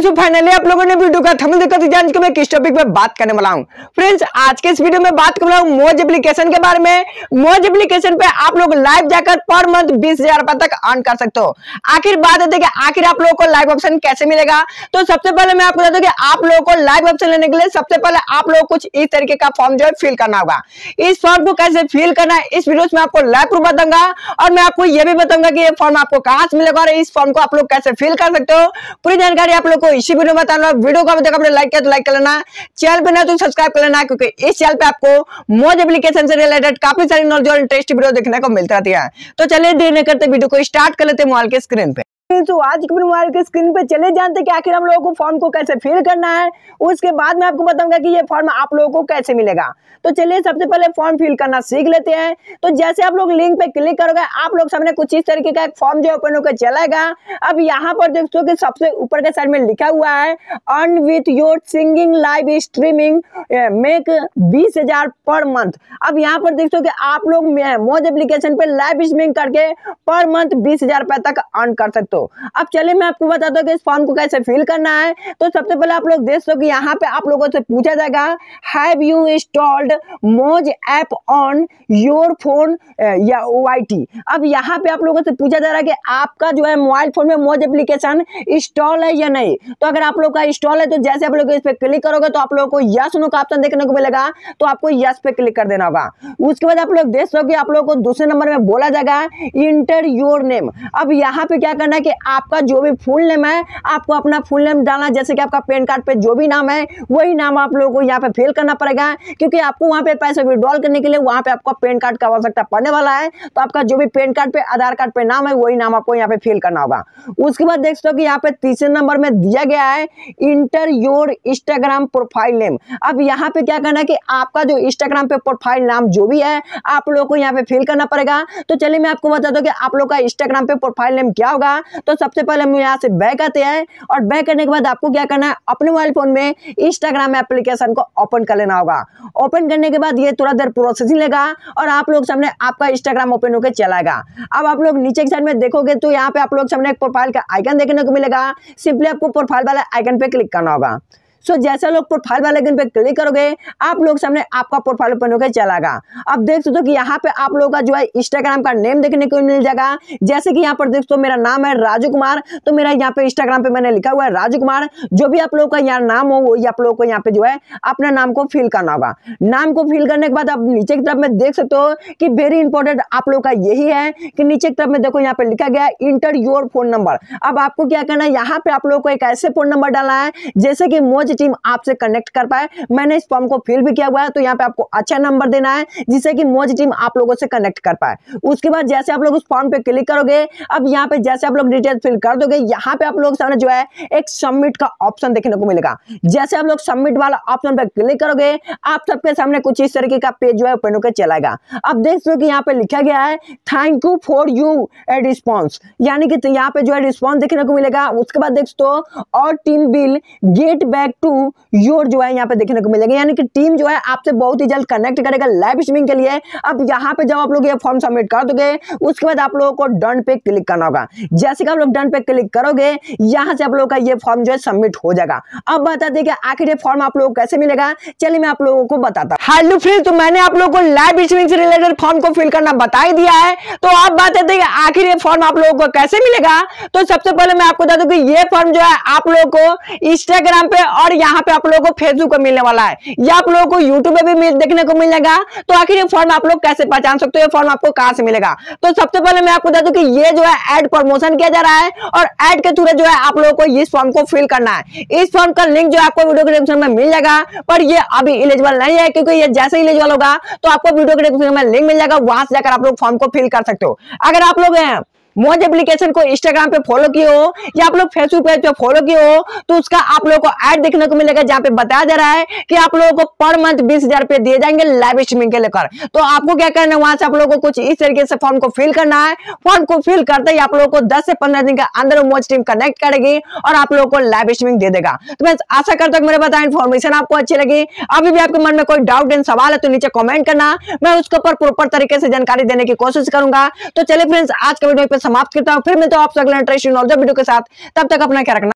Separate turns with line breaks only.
Friends finally आप लोगों ने वीडियो का थंबनेल देखकर जान के मैं किस टॉपिक पे बात करने वाला हूँ। फ्रेंड्स आज के इस वीडियो में बात कर रहा हूँ मोज एप्लीकेशन के बारे में। मोज एप्लीकेशन पे आप लोग लाइव जाकर पर मंथ बीस हज़ार तक अर्न कर सकते हो। आखिर बात है कि आखिर आप लोगों को लाइव ऑप्शन कैसे मिलेगा? तो सबसे पहले मैं आपको बता दूँ कि आप लोगों को लाइव ऑप्शन लेने के लिए सबसे पहले आप लोग कुछ इस तरीके का फॉर्म जो है फिल करना होगा। इस फॉर्म को कैसे फिल करना है, इस वीडियो में आपको लाइव प्रूफ बताऊँगा। और मैं आपको यह भी बताऊँगा कि ये फॉर्म आपको कहाँ से मिलेगा और इस फॉर्म को आप लोग कैसे फिल कर सकते हो। पूरी जानकारी आप लोग को इसी वीडियो में बताना वीडियो को देखा लाइक किया तो लाइक कर लेना। चैनल पे ना तो सब्सक्राइब कर लेना, क्योंकि इस चैनल पे आपको मोज एप्लीकेशन से रिलेटेड काफ़ी सारी नॉलेज और इंटरेस्टिंग वीडियो देखने को मिलता रहती है। तो चलिए देर नहीं करते, वीडियो को स्टार्ट कर लेते मोबाइल के स्क्रीन पे। तो आज के मोबाइल के स्क्रीन पे चले जानते कि आखिर हम लोगों को फॉर्म को कैसे फिल करना है। उसके बाद मैं आपको बताऊँगा कि ये फॉर्म आप लोगों को कैसे मिलेगा। तो चलिए सबसे पहले फॉर्म फिल करना सीख लेते हैं। तो जैसे आप लोग लिंक पे क्लिक करोगे, आप लोग सामने कुछ इस तरीके का एक फॉर्म जो ओपन होकर चलेगा। अब यहाँ पर देखो कि सबसे ऊपर के साइड में लिखा हुआ है earn with your singing live streaming make बीस हज़ार पर मंथ अब यहाँ पर देखो कि आप लोग मोज एप्लीकेशन पे लाइव स्ट्रीमिंग करके पर मंथ बीस हज़ार तक अर्न कर सकते हो। अब चलिए मैं आपको बता दूँ कि इस फॉर्म को कैसे फिल करना है। तो सबसे पहले आप लोग देख सको यहाँ पे आप लोगों से पूछा जाएगा have you installed Moj app on your phone या ओ अब यहाँ पे आप लोगों से पूछा जा रहा है कि आपका जो है मोबाइल फ़ोन में मोज एप्लीकेशन इंस्टॉल है या नहीं। तो अगर आप लोग का इंस्टॉल है तो जैसे आप लोग इस पर क्लिक करोगे तो आप लोग को यस नो का ऑप्शन देखने को मिलेगा। तो आपको यस पे क्लिक कर देना होगा। उसके बाद आप लोग देख सको आप लोग को दूसरे नंबर में बोला जाएगा इंटर योर नेम अब यहाँ पे क्या करना है कि आपका जो भी फुल नेम है, आपको अपना फुल नेम डालना जैसे कि आपका पैन कार्ड पे जो भी नाम है, वही नाम आप लोगों को यहाँ पे फिल करना पड़ेगा, क्योंकि आपको वहाँ पे पैसे विड्रॉल करने के लिए वहाँ पे आपका पैन कार्ड का आवश्यकता पड़ने वाला है तो आपका जो भी पैन कार्ड पे आधार कार्ड पे नाम है, वही नाम आपको यहाँ पे फिल करना होगा। उसके बाद देख सकते हो कि यहाँ पे तीसरे नंबर में दिया गया है, enter your Instagram profile name अब यहाँ पे क्या करना है कि आपका जो इंस्टाग्राम पे प्रोफ़ाइल नाम जो भी है, आप लोगों को यहाँ पे फिल करना पड़ेगा। तो चलिए मैं आपको बता दूँ कि आप लोग का इंस्टाग्राम पे प्रोफ़ाइल नेम क्या होगा तो सबसे पहले हम यहाँ से बैक आते हैं और बैक करने के बाद आपको क्या करना है? अपने मोबाइल फ़ोन में इंस्टाग्राम एप्लीकेशन को ओपन कर लेना होगा। ओपन करने के बाद ये थोड़ा देर प्रोसेसिंग लेगा और आप लोग सामने आपका इंस्टाग्राम ओपन होकर चलाएगा। अब आप लोग नीचे की साइड में देखोगे तो यहाँ पे आप लोग सामने एक प्रोफ़ाइल का आइकन देखने को मिलेगा। सिंपली आपको प्रोफ़ाइल वाला आइकन पे क्लिक करना होगा। सो जैसे लोग प्रोफ़ाइल वाले पे क्लिक करोगे, आप लोग सामने आपका प्रोफ़ाइल ओपन होकर चलागा। अब देख सकते हो कि यहाँ पे आप लोगों का जो है इंस्टाग्राम का नेम देखने को मिल जाएगा। जैसे कि यहाँ पर देख मेरा नाम है राजू कुमार तो मेरा यहाँ पे इंस्टाग्राम पे मैंने लिखा हुआ है राजू कुमार। जो भी आप लोग का यहाँ नाम हो, वो आप लोग को यहाँ पे जो है अपना नाम को फिल करना होगा। नाम को फिल करने के बाद आप नीचे की तरफ़ में देख सकते हो कि वेरी इंपॉर्टेंट आप लोग का यही है कि नीचे की तरफ़ में देखो यहाँ पे लिखा गया इंटर योर फ़ोन नंबर अब आपको क्या करना है, यहाँ पे आप लोग को एक ऐसे फ़ोन नंबर डालना है, जैसे कि मोज टीम आपसे कनेक्ट कर पाए। मैंने इस फॉर्म को फिल भी किया हुआ है तो यहाँ पे आपको अच्छा नंबर देना है, जिससे कि मोज टीम आप लोगों से कनेक्ट कर पाए। उसके बाद जैसे आप लोग उस फॉर्म पे क्लिक करोगे, अब यहाँ पे जैसे आप लोग डिटेल फिल कर दोगे, यहाँ पे आप लोग सामने जो है एक सबमिट का ऑप्शन देखने को मिलेगा। जैसे आप लोग सबमिट वाला ऑप्शन पे क्लिक करोगे, आप सबके सामने कुछ इस तरीके का पेज जो है ओपन होकर चलाएगा। अब देख सको यहाँ पे लिखा गया है thank you for you a response यानी कि यहाँ पे जो है रिस्पॉन्स देखने को मिलेगा। उसके बाद देख तो और team will get back to your जो है यहाँ पे देखने को मिलेगा। यानी कि टीम जो है आपसे बहुत ही जल्द कनेक्ट करेगा लाइव स्ट्रीमिंग के लिए। अब यहाँ पे जब आप लोग ये फॉर्म सबमिट कर दोगे, उसके बाद आप लोगों को डन पे क्लिक करना होगा। जैसे कि आप लोग डन पे क्लिक करोगे, यहाँ से आप लोग का ये फॉर्म जो है सबमिट हो जाएगा। अब बता दें कि आखिर ये फॉर्म आप लोग कैसे मिलेगा। चलिए मैं आप लोगों को बताता हेलो फ्रेंड्स तो मैंने आप लोगों को लाइव स्ट्रीमिंग से रिलेटेड फॉर्म को फिल करना बता ही दिया है। तो आप बात है आखिर ये फॉर्म आप लोगों को कैसे मिलेगा। तो सबसे पहले मैं आपको बता दूँ कि ये फॉर्म जो है आप लोगों को इंस्टाग्राम पे और यहाँ पे आप लोगों को फेसबुक पर मिलने वाला है। या आप लोगों को यूट्यूब पे भी देखने को मिलेगा। तो आखिर ये फॉर्म आप लोग कैसे पहचान सकते हो? ये फॉर्म आपको कहाँ से मिलेगा? तो सबसे पहले मैं आपको बता दूँ कि ये जो है एड प्रमोशन किया जा रहा है और एड के थ्रू जो है आप लोगों को इस फॉर्म को फिल करना है। इस फॉर्म का लिंक जो आपको वीडियो के डिस्क्रिप्शन में मिल जाएगा, पर ये अभी इलिजिबल नहीं है, क्योंकि ये जैसे इलिजिबल होगा तो आपको वीडियो के डिस्क्रिप्शन में लिंक मिल जाएगा, वहाँ से जाकर आप लोग फॉर्म को फिल कर सकते हो। अगर आप लोग मोज एप्लीकेशन को इंस्टाग्राम पे फॉलो किए हो, या आप लोग फेसबुक पेज पे फॉलो किए हो तो उसका आप लोगों को ऐड देखने को मिलेगा, जहाँ पे बताया जा रहा है कि आप लोगों को पर मंथ बीस हज़ार रुपए दिए जाएँगे लाइव स्ट्रीमिंग के लेकर। तो आपको क्या करना है, वहाँ से आप लोगों को कुछ इस तरीके से फॉर्म को फिल करना है। फॉर्म को फिल करते ही आप लोगों को दस से पंद्रह दिन के अंदर मोज टीम कनेक्ट करेगी और आप लोगों को लाइव स्ट्रीमिंग दे देगा। तो मैं आशा करता हूँ मेरे बताया इन्फॉर्मेशन आपको अच्छी लगी। अभी भी आपके मन में कोई डाउट एंड सवाल है तो नीचे कॉमेंट करना। मैं उसके ऊपर प्रॉपर तरीके से जानकारी देने की कोशिश करूँगा। तो चलिए फ्रेंड्स आज के वीडियो समाप्त करता हूँ। फिर मिलता हूँ आपसे अगले इंटरेस्टिंग वीडियो के साथ। तब तक अपना क्या रखना?